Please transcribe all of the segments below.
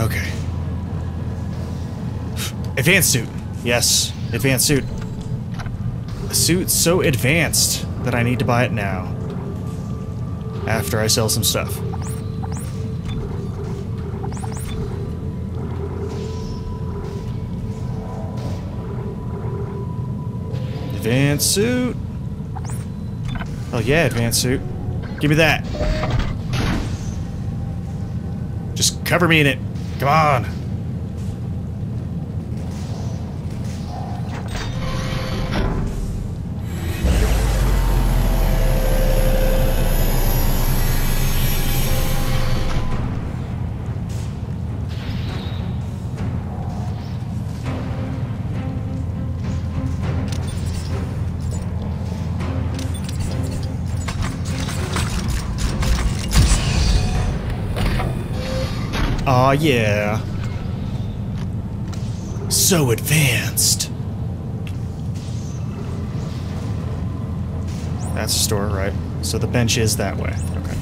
Okay. Advanced suit. Yes, advanced suit. A suit so advanced that I need to buy it now. After I sell some stuff. Advanced suit. Oh yeah, advanced suit. Give me that. Just cover me in it. Come on. Yeah. So advanced. That's the store, right? So the bench is that way. Okay.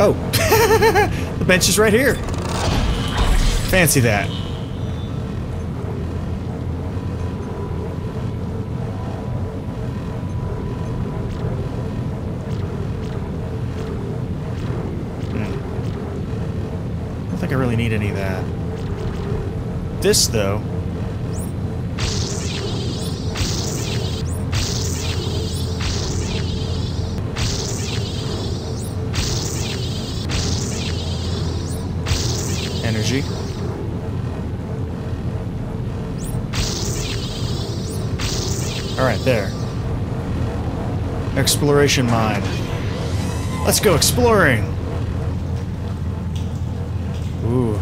Oh! the bench is right here. Fancy that. I don't think I really need any of that. This, though. Energy. Alright, there. Exploration mine. Let's go exploring! Ooh.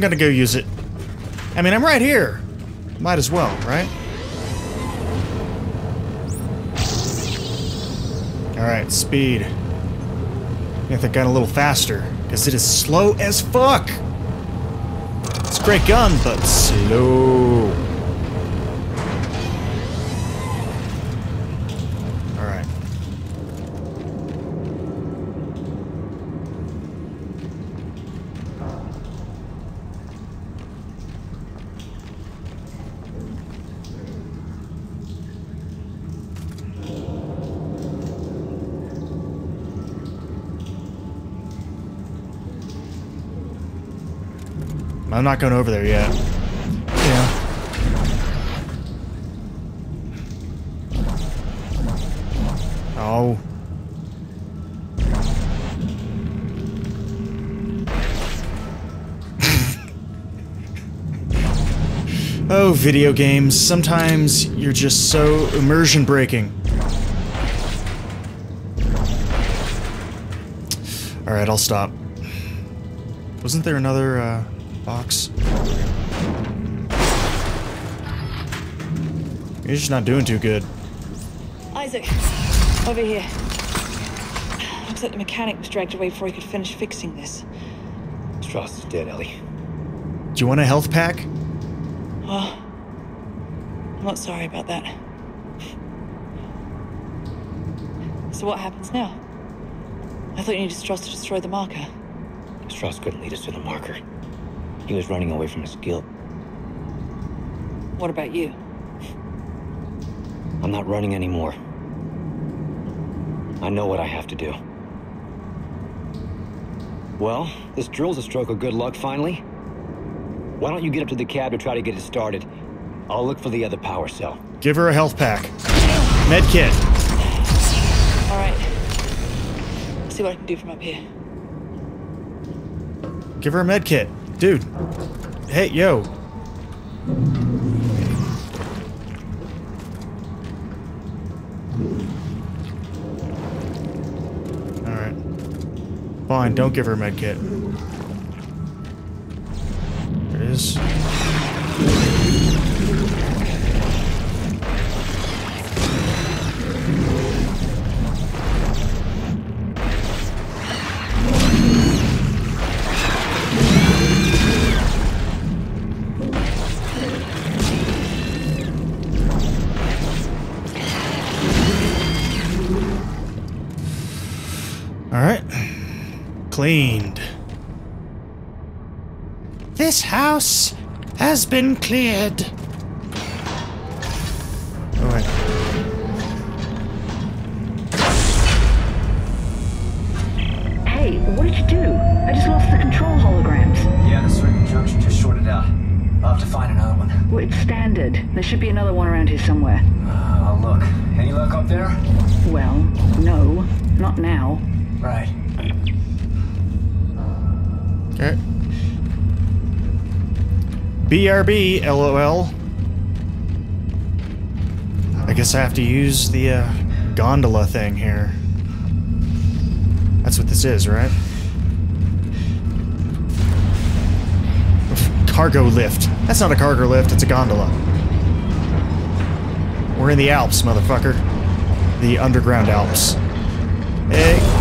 Gonna go use it. I mean, I'm right here. Might as well, right? Alright, speed. Make that gun a little faster, because it is slow as fuck! It's a great gun, but slow. I'm not going over there yet. Yeah. Oh. oh, video games. Sometimes you're just so immersion breaking. Alright, I'll stop. Wasn't there another, uh, box? You're just not doing too good. Isaac, over here. Looks like the mechanic was dragged away before he could finish fixing this. Stross is dead, Ellie. Do you want a health pack? Oh, I'm not sorry about that. So what happens now? I thought you needed Stross to destroy the marker. Stross couldn't lead us to the marker. He was running away from his guilt. What about you? I'm not running anymore. I know what I have to do. Well, this drill's a stroke of good luck finally. Why don't you get up to the cab to try to get it started? I'll look for the other power cell. Give her a health pack. Med kit. All right. See what I can do from up here. Give her a med kit. Dude. Hey, yo. Alright. Fine, don't give her a med kit. There it is. Alright. Cleaned. This house has been cleared. Alright. Hey, what did you do? I just lost the control holograms. Yeah, the circuit junction just shorted out. I'll have to find another one. Well, it's standard. There should be another one around here somewhere. Uh, I'll look. Any luck up there? Well, no, not now. Right. Okay. BRB, LOL. I guess I have to use the uh, gondola thing here. That's what this is, right? Cargo lift. That's not a cargo lift, it's a gondola. We're in the Alps, motherfucker. The underground Alps. Hey.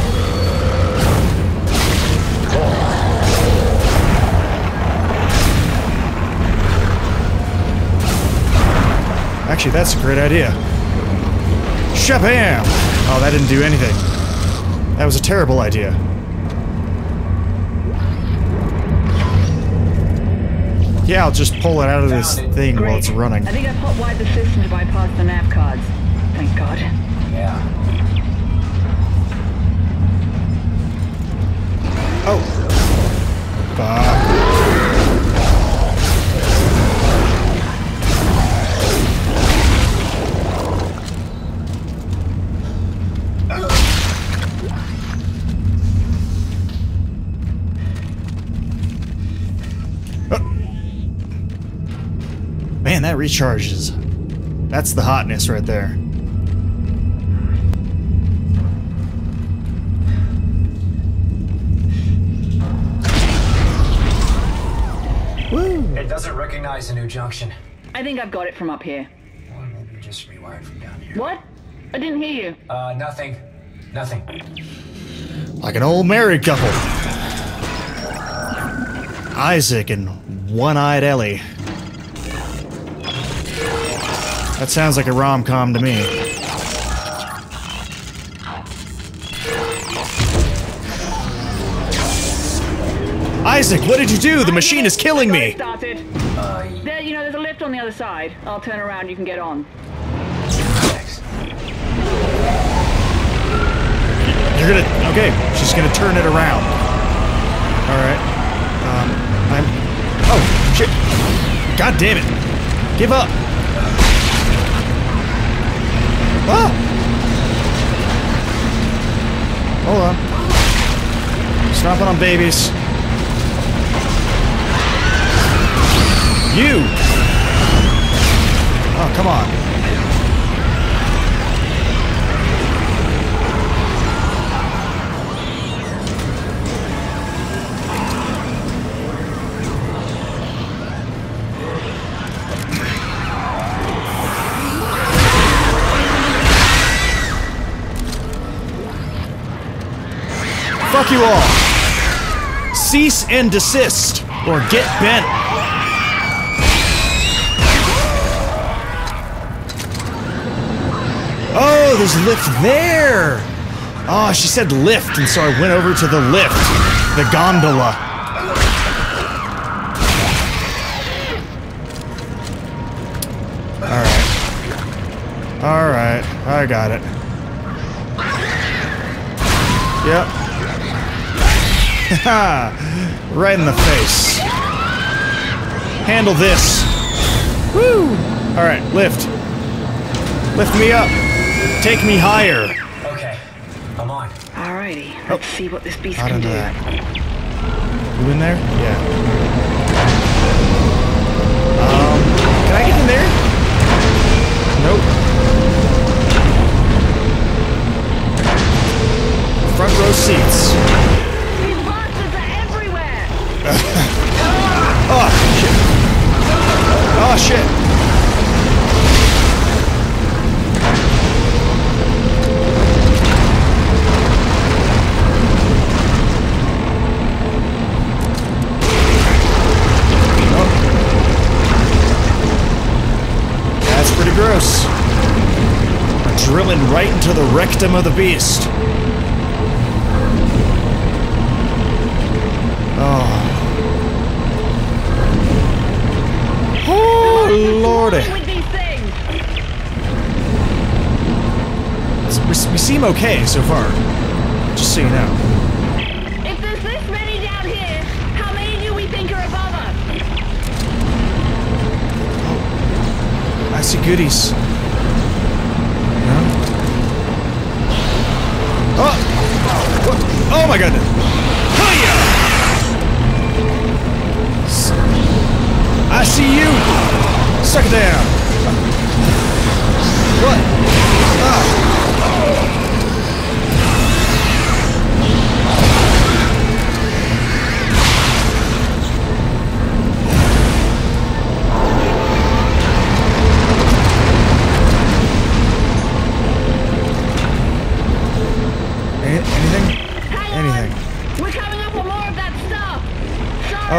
Actually, that's a great idea. Shabam! Oh, that didn't do anything. That was a terrible idea. Yeah, I'll just pull it out of this thing while it's running. I think I pop-wired the system to bypass the nav cards. Thank God. Yeah. Oh. Fuck. Recharges. That's the hotness right there. Woo! It doesn't recognize a new junction. I think I've got it from up here. Or maybe you just rewired from down here. What? I didn't hear you. Uh, nothing. Nothing. Like an old married couple. Isaac and one-eyed Ellie. That sounds like a rom-com to me. Isaac, what did you do? The machine is killing me. Started. There, you know, there's a lift on the other side. I'll turn around. You can get on. You're gonna okay. She's gonna turn it around. All right. Um, I'm. Oh shit! God damn it! Give up! Ah! Hold on. Stomping on babies. You! Oh, come on. Fuck you all. Cease and desist, or get bent. Oh, there's a lift there. Oh, she said lift, and so I went over to the lift, the gondola. All right. All right, I got it. right in the face. Handle this. Woo! Alright, lift. Lift me up. Take me higher. Okay. I'm on. Alrighty. Let's see what this beast Not can into do. that. You in there? Yeah. Um, can I get in there? Of the beast. Oh. Oh, lordy. With these things. We, we seem okay so far. Just so you know. If there's this many down here, how many do we think are above us? I see goodies. No? Oh! What? Oh my goodness! Hiya! I see you! Suck it down! What? Ah.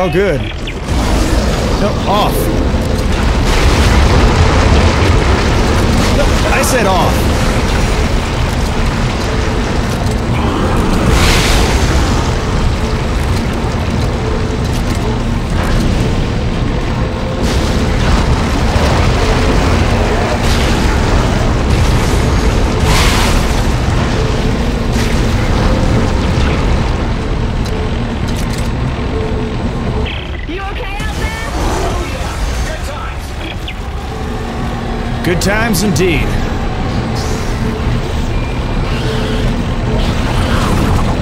Oh, good. No, off. No, I said off. Good times indeed.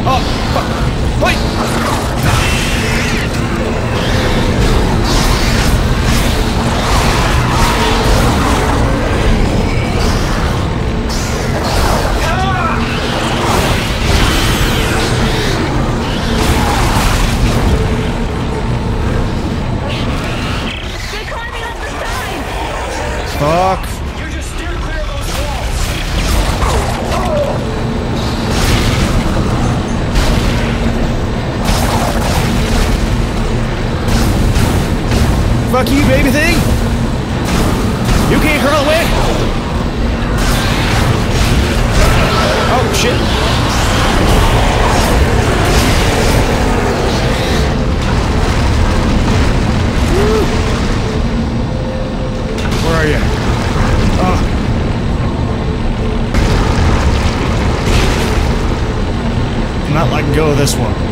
Oh, fuck. Wait! They're climbing up the side. Fuck. Fuck you, baby thing! You can't hurl away! Oh, shit. Where are you? Oh. I'm not letting go of this one.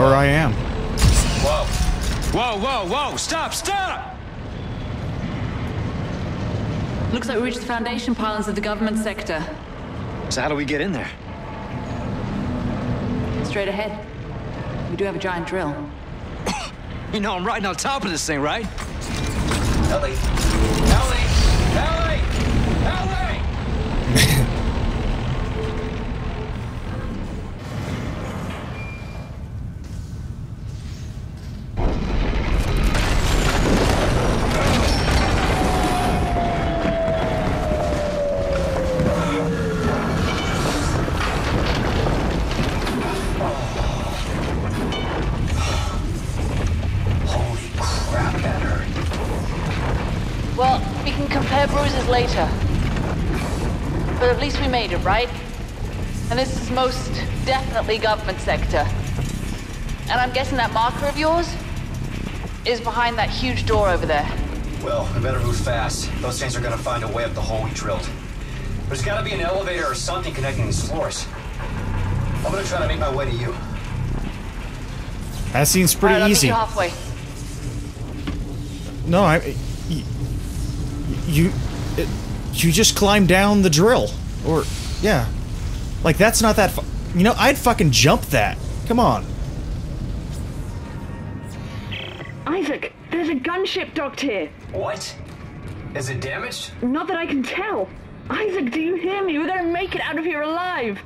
Or I am. Whoa. Whoa, whoa, whoa! Stop, stop! Looks like we reached the foundation pylons of the government sector. So how do we get in there? Straight ahead. We do have a giant drill. You know I'm riding on top of this thing, right? Ellie. Ellie! But at least we made it, right? And this is most definitely government sector. And I'm guessing that marker of yours is behind that huge door over there. Well, we better move fast. Those things are gonna find a way up the hole we drilled. There's gotta be an elevator or something connecting these floors. I'm gonna try to make my way to you. That seems All pretty right, I'll meet easy. you halfway. No, I. y- You. It- You just climb down the drill. Or. Yeah. Like, that's not that. Fu- you know, I'd fucking jump that. Come on. Isaac, there's a gunship docked here. What? Is it damaged? Not that I can tell. Isaac, do you hear me? We're gonna make it out of here alive.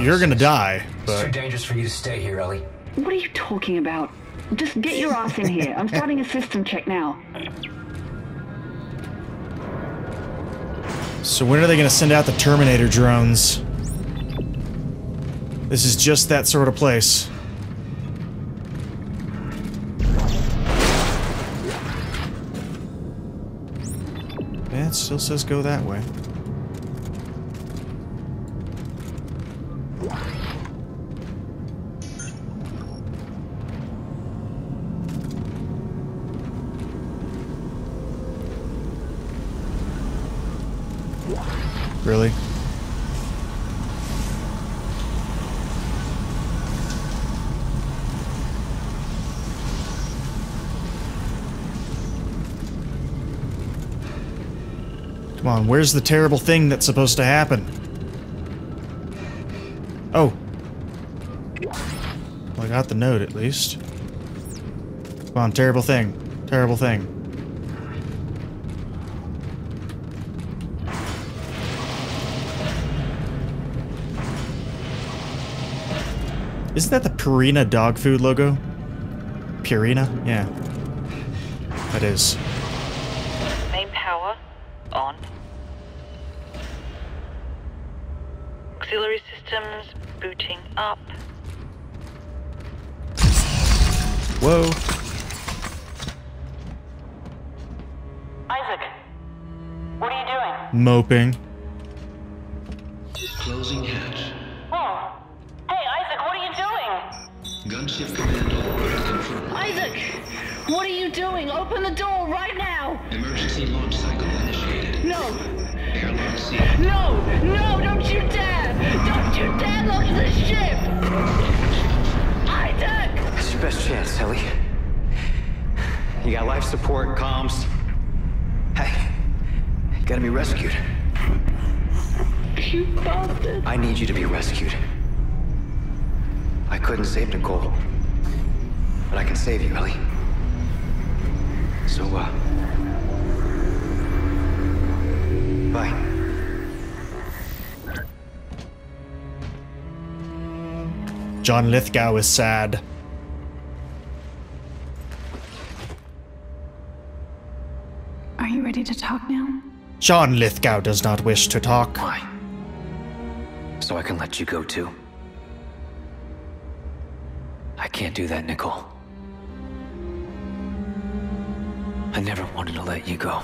You're gonna die. It's too dangerous for you to stay here, Ellie. What are you talking about? Just get your ass in here. I'm starting a system check now. So when are they going to send out the Terminator drones? This is just that sort of place. Yeah, it still says go that way. Really? Come on, where's the terrible thing that's supposed to happen? Oh. Well, I got the note at least. Come on, terrible thing. Terrible thing. Isn't that the Purina dog food logo? Purina? Yeah. That is. Main power on. Auxiliary systems booting up. Whoa. Isaac, what are you doing? Moping. The ship! Isaac! It's your best chance, Ellie. You got life support, comms. Hey, you gotta be rescued. You bastard! I need you to be rescued. I couldn't save Nicole. But I can save you, Ellie. So, uh... Bye. John Lithgow is sad. Are you ready to talk now? John Lithgow does not wish to talk. Why? So I can let you go too? I can't do that, Nicole. I never wanted to let you go.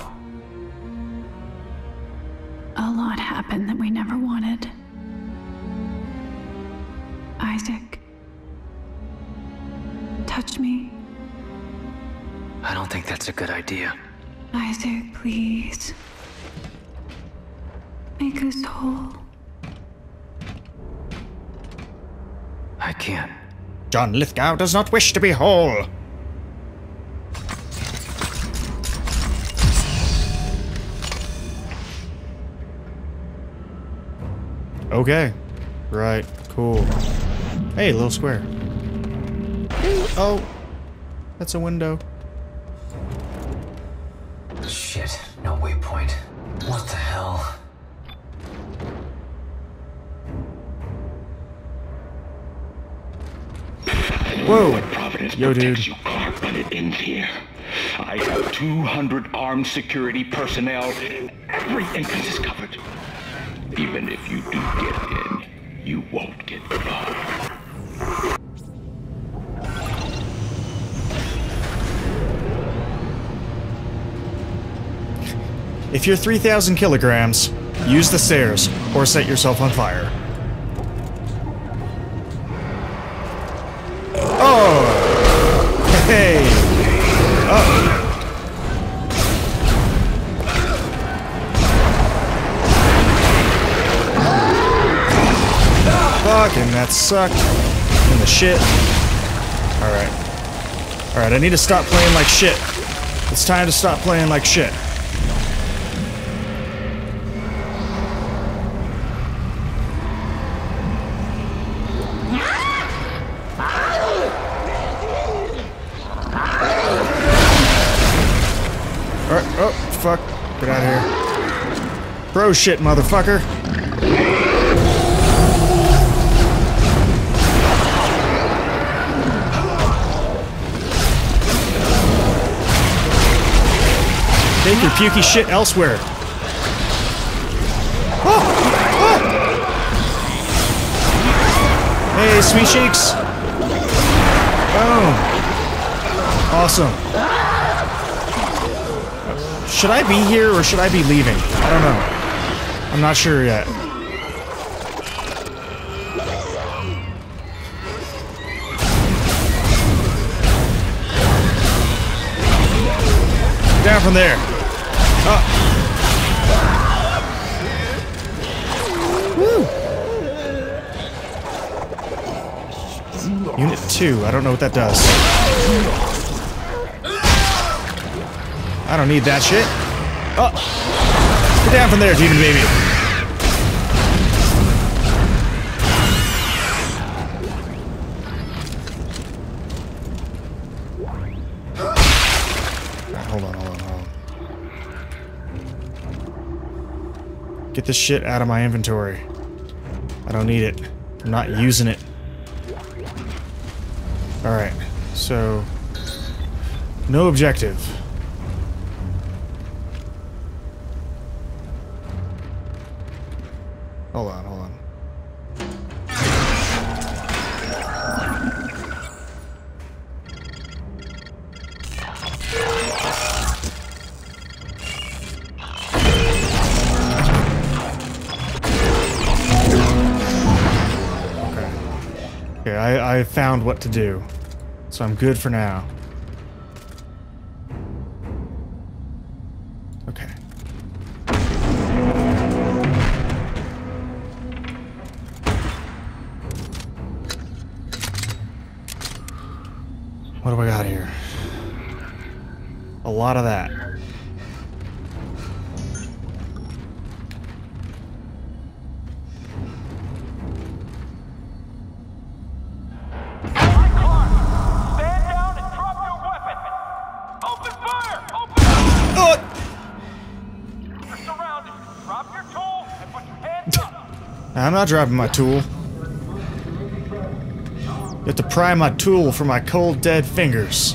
A lot happened that we never don't think that's a good idea. Isaac, please. Make us whole. I can't. John Lithgow does not wish to be whole. Okay. Right. Cool. Hey, little square. Oh. That's a window. Shit, no waypoint. What the hell? Whoa. What Providence Yo, protects dude. you, Clarke, but it ends here. I have 200 armed security personnel. Every entrance is covered. Even if you do get in, you won't get far. If you're 3,000 kilograms, use the stairs or set yourself on fire. Oh! Hey! Oh! Fucking that sucked. In the shit. Alright. Alright, I need to stop playing like shit. It's time to stop playing like shit. Alright, oh, fuck. Get out of here. Shit, motherfucker. Take your pukey shit elsewhere. Oh! Oh! Hey, sweet cheeks. Boom. Oh. Awesome. Should I be here or should I be leaving? I don't know. I'm not sure yet. Down from there. Up. Woo. Unit 2. I don't know what that does. I don't need that shit. Get down from there, demon baby. Hold on, hold on, hold on. Get this shit out of my inventory. I don't need it. I'm not using it. Alright, so... No objective. Found what to do. So I'm good for now. Okay. What do I got here? A lot of that. I'm not dropping my tool. You have to pry my tool from my cold, dead fingers.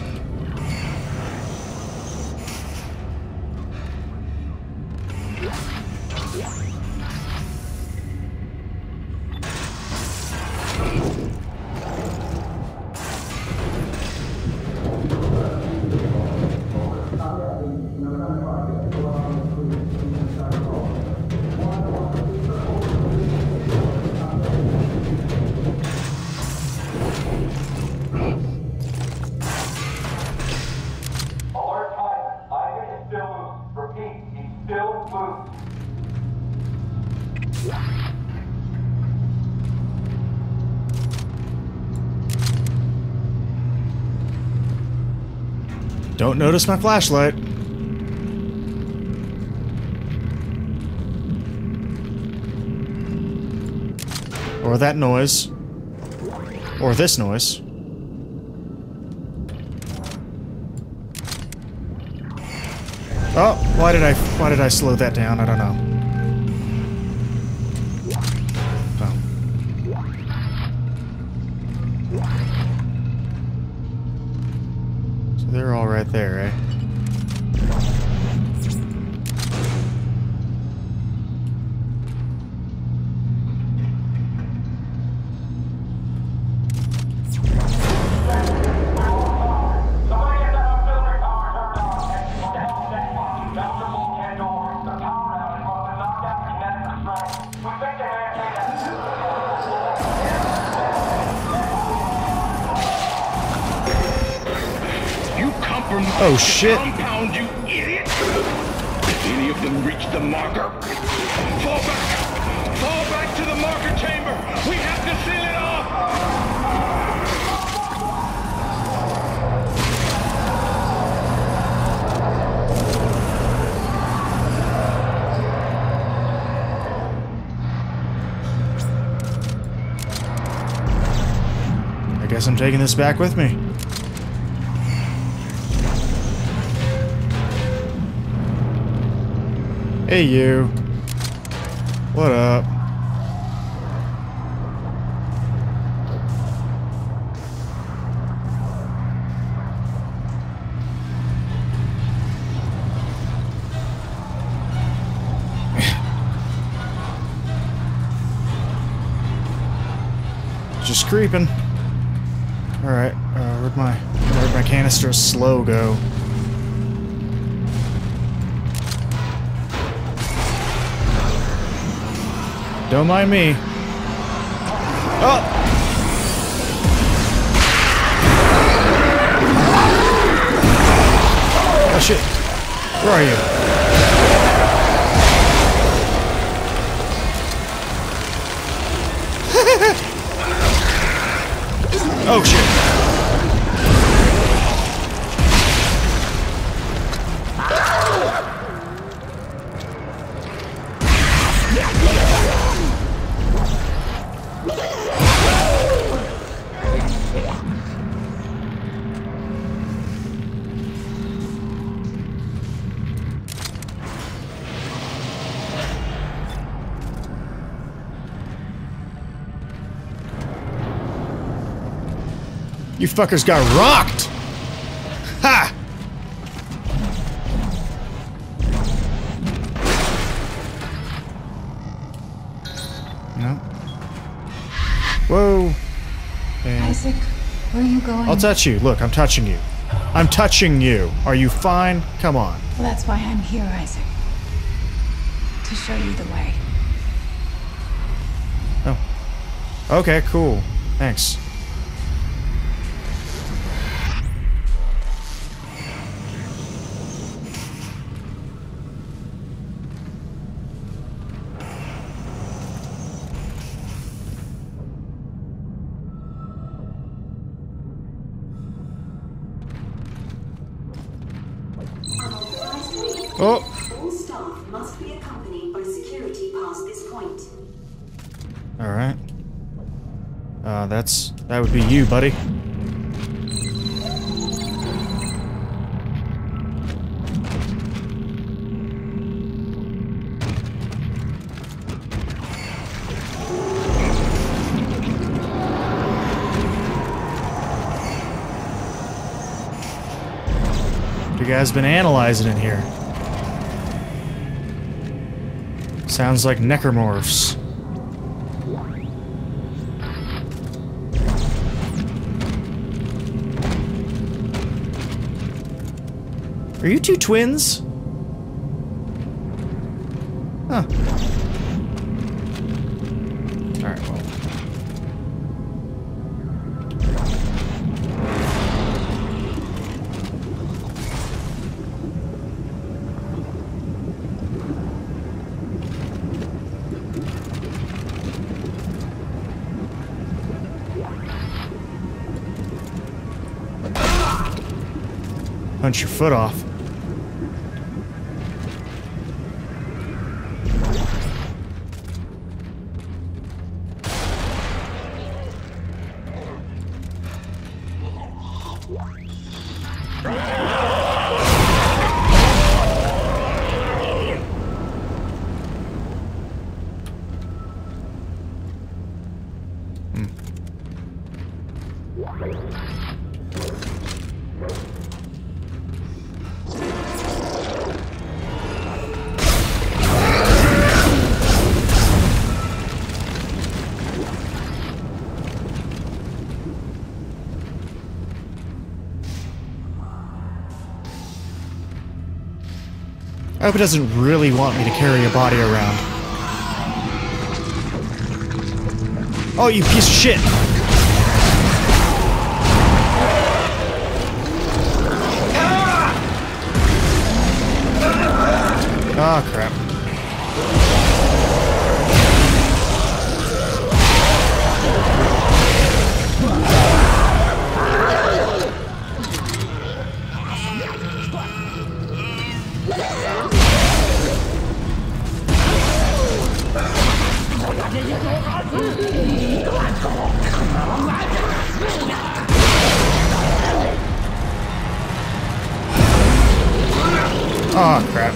Don't notice my flashlight. Or that noise. Or this noise. Oh, why did I why did I slow that down? I don't know. Oh, shit. compound, you idiot! If any of them reach the marker, fall back! Fall back to the marker chamber! We have to seal it off! Guess I'm taking this back with me. Hey you. What up? Just creeping. Alright, uh, where'd my, where'd my canister slow go? Don't mind me. Oh! Oh shit. Where are you? Oh shit. You fuckers got rocked! Ha! No. Whoa. And Isaac, where are you going? I'll touch you. Look, I'm touching you. I'm touching you. Are you fine? Come on. Well, that's why I'm here, Isaac. To show you the way. Oh. Okay, cool. Thanks. That's that would be you, buddy. You guys been analyzing in here. Sounds like necromorphs. Are you two twins? Huh. Punch your foot off. Right. I hope it doesn't really want me to carry a body around. Oh, you piece of shit! Oh, crap. Oh, crap.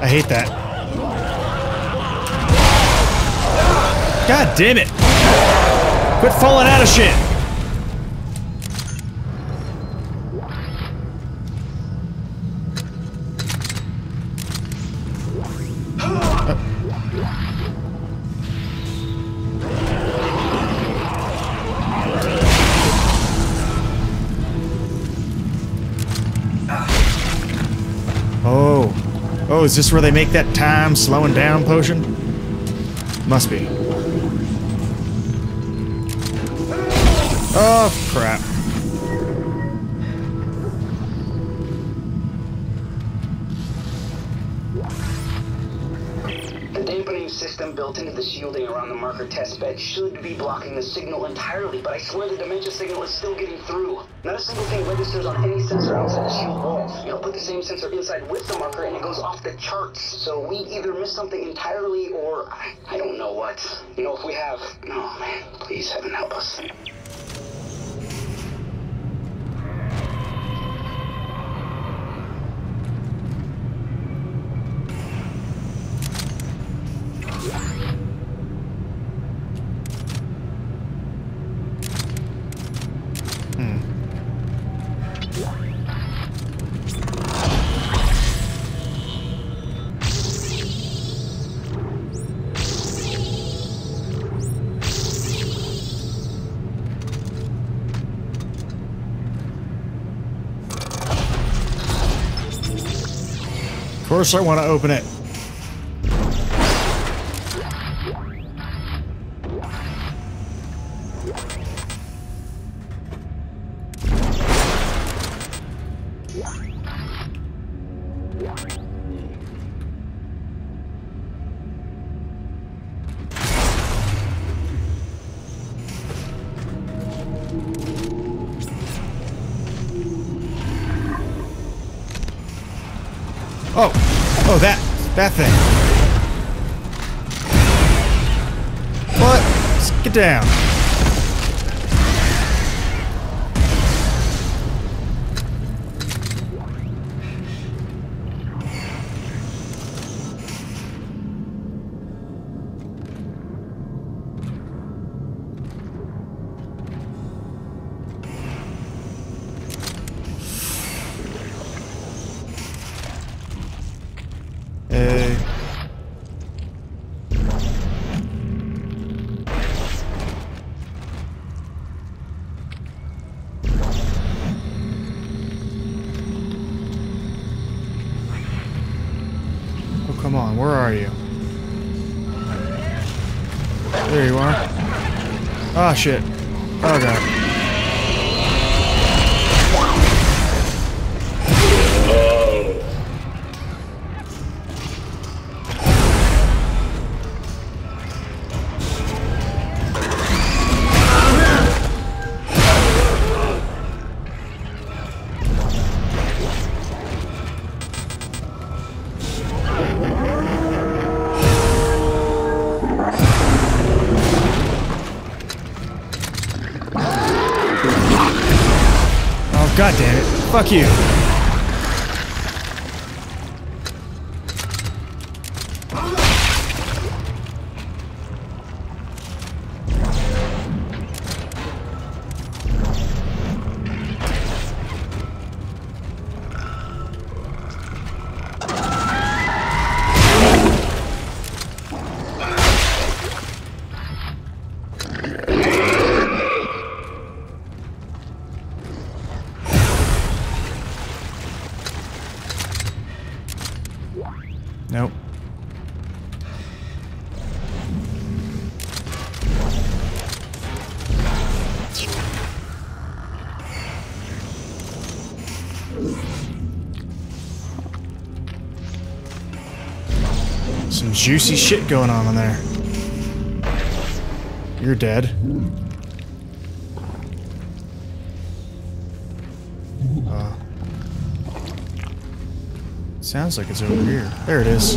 I hate that. God damn it! Quit falling out of shit! Oh. Is this where they make that time slowing down potion? Must be. Oh, crap. Shielding around the marker test bed should be blocking the signal entirely, but I swear the dementia signal is still getting through. Not a single thing registers on any sensor outside the shield walls. You know, put the same sensor inside with the marker and it goes off the charts. So we either missed something entirely or I, I don't know what. You know, if we have... Oh man, please heaven help us. Course I want to open it. Oh, oh, that, that thing. What? Let's get down. There you are. Oh, shit. Oh, God. Fuck you. Nope. Some juicy shit going on in there. You're dead. Sounds like it's over here. There it is.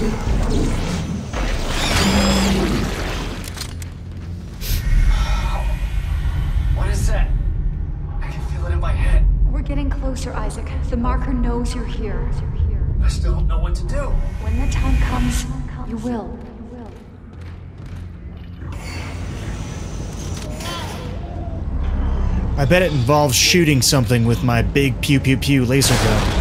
What is that? I can feel it in my head. We're getting closer, Isaac. The marker knows you're here. I still don't know what to do. When the time comes, you will. I bet it involves shooting something with my big pew pew pew laser gun.